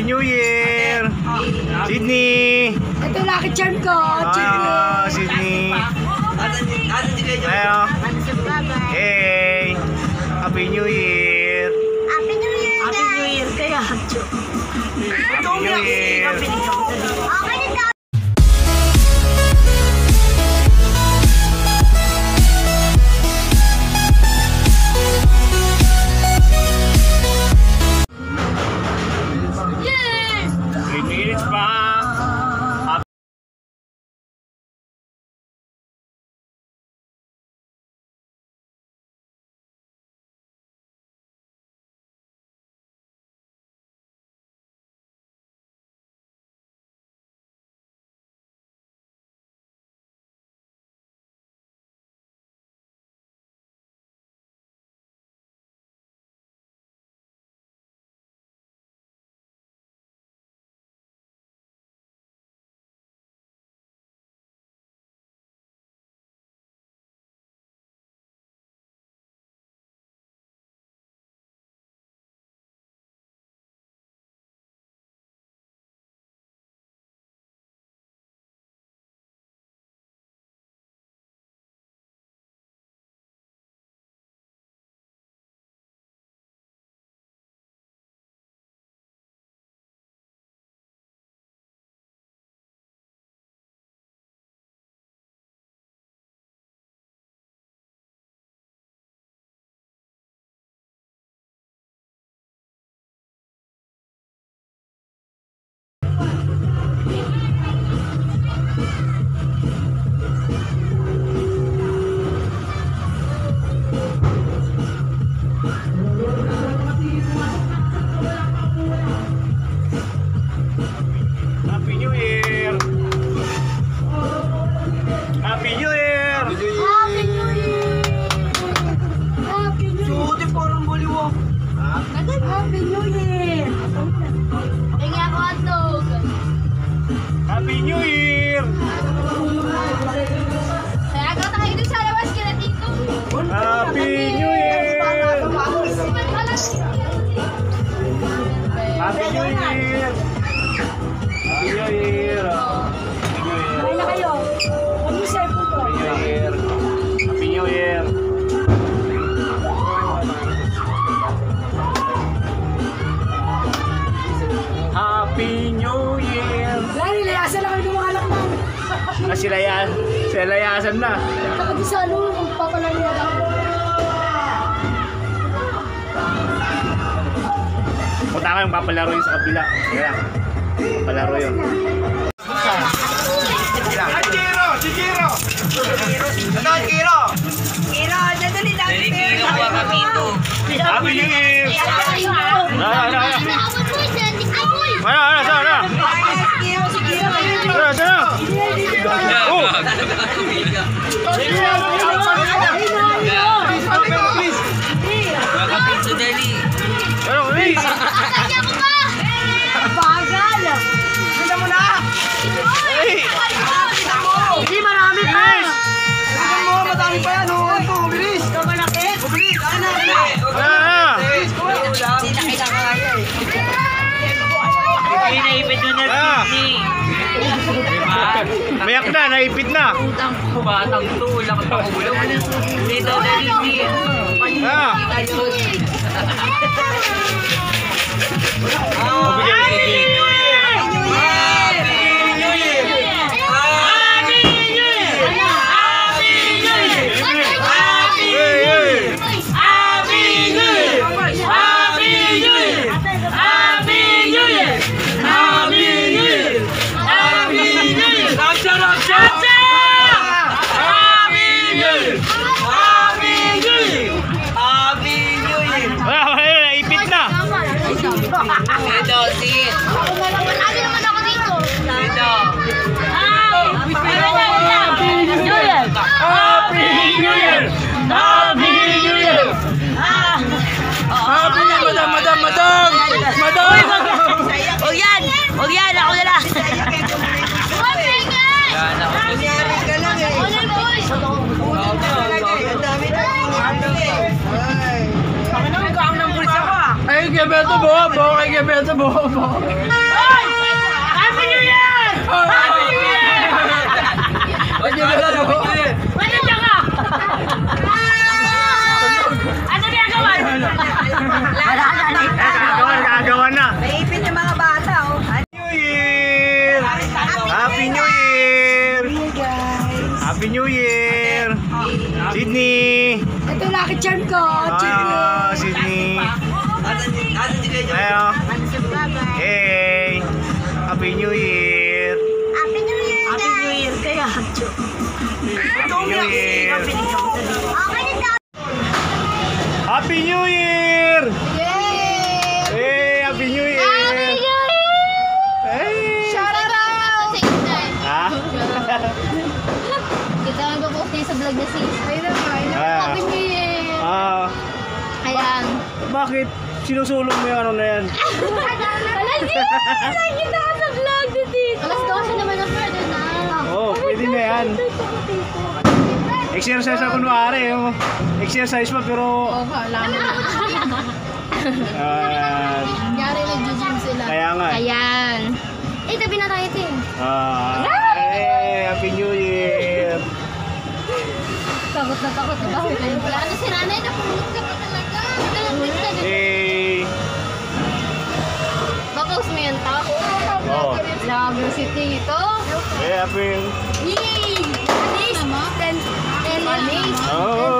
Happy New Year! Sydney! Ito lucky charm ko. Ah, Sydney! Ayo! Hey! Happy New Year! Happy New Year, Happy New Year kaya. Happy New Year! Happy New Year! Lari, layasan lang kayo ng mga anak mo. Ah, sila yan. Sila yasan na. Kapag sa ano, kung papalari na ako. Punta kayong papalaro yun sa kabila. Kaya, papalaro yun. Kira, dadali natin. Happy New Year! Ano, ano, ano? Ano, ano, saan, ano? Kira, si Kira. Saan, saan? Oh! Ano, please? Bagal! Ganda mo na. Hey! Hindi, marami pa! Ganda mo, madami pa yan. Oh, Mayak na, naipit na. Utang ko batang ka pang ulo. Dito na Sydney. Ah! Mabigay Dito, sit. Ano naman ako dito? Dito. Happy New Year! Happy New Year! Happy New Year! Beto Bo, Bo, kay Beto Bo, Bo. Happy New Year! Happy New Year! Kay Beto Bo. Ano ka ka? Ano niya gawin? Gagawa, gagawa na. Naipin yung mga bata, oh. New Year! Happy New Year! Happy New Year! Sydney! Ito lucky charm ko. Ah, Sydney! Ayo! Hey! Happy New Year! Happy New Year, Happy New Year. Happy New Year! Happy New Year! Yay! Hey! Happy New Year! Hey! Shout out! Ha? Kita ang post niya sa vlog niya sis. Ayun na, ayun na. Ah, Happy New Year! ah, Ayan. bakit sinusulong mo yung ano na yan? Wala siya! Nakikita ka sa vlog ni Tito. Alas 12 naman ang pwede na. Oo, oh, pwede na yan. Exercise ako kunwari. Oh. Exercise pa pero... Oh, alam mo. ah, Nangyari nag-gym sila. kaya nga. eh. Ayan. Eh, tabi na tayo, Tim. Ah, hey, Happy New Year! Takot na takot. Wala na si nanay. Napulot ka Grabe si Tito. Hey, Happy... Yay! Anis! Ten, ten minutes. Oh,